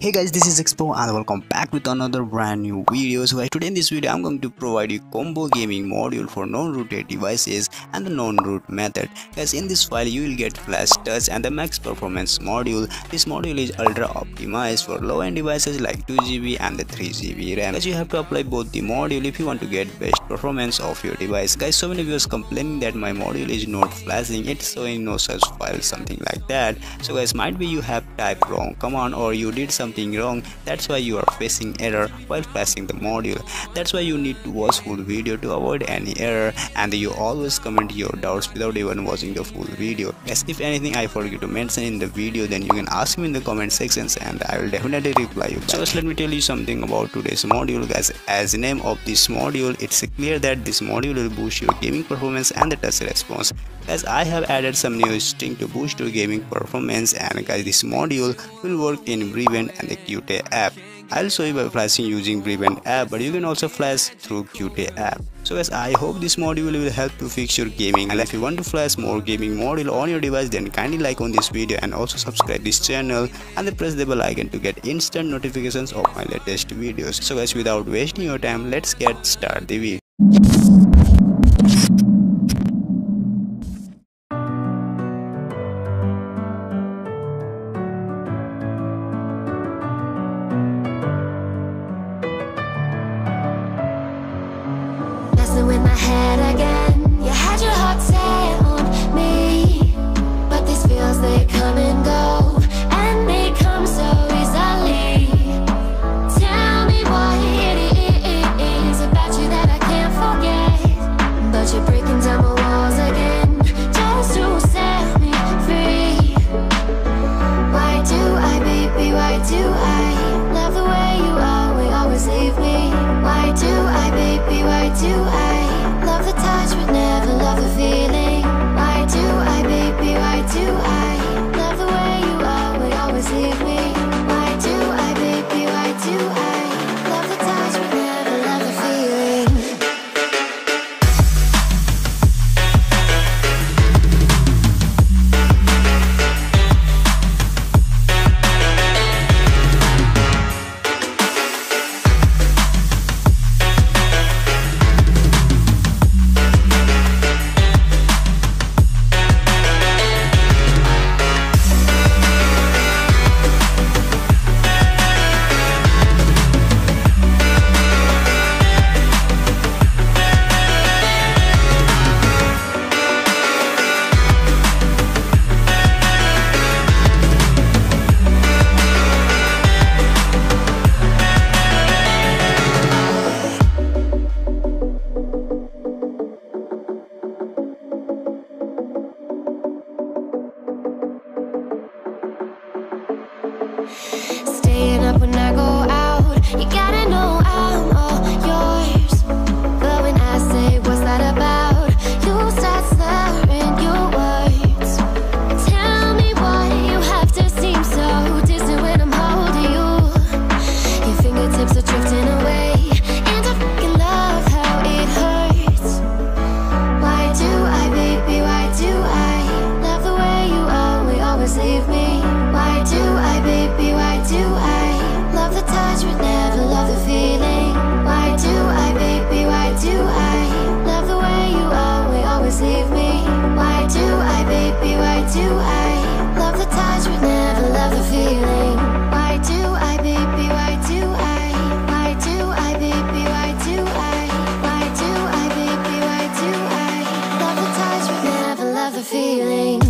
Hey guys, this is Zexpo and welcome back with another brand new video. So guys, today in this video, I'm going to provide you combo gaming module for non-rooted devices and the non-root method. Guys, in this file, you will get flash touch and the max performance module. This module is ultra optimized for low-end devices like 2GB and the 3GB RAM. Guys, you have to apply both the module if you want to get best performance of your device. Guys, so many viewers complaining that my module is not flashing, it's showing no such file, something like that. So guys, might be you have typed wrong command or you did some something wrong that's why you are facing error while flashing the module. That's why you need to watch full video to avoid any error and you always comment your doubts without even watching the full video. Yes if anything i forget to mention in the video then you can ask me in the comment sections and i will definitely reply you back. so just let me tell you something about today's module guys. As the name of this module it's clear that this module will boost your gaming performance and the touch response. As I have added some new string to boost your gaming performance and guys this module will work in Brevent and the Qt app. I'll show you by flashing using Brevent app but you can also flash through Qt app. So guys I hope this module will help to fix your gaming and if you want to flash more gaming module on your device then kindly like on this video and also subscribe this channel and press the bell icon to get instant notifications of my latest videos. So guys without wasting your time let's get started the video. Do I Mm-hmm. feeling.